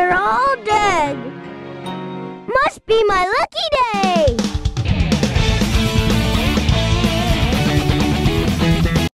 They're all dead. Must be my lucky day.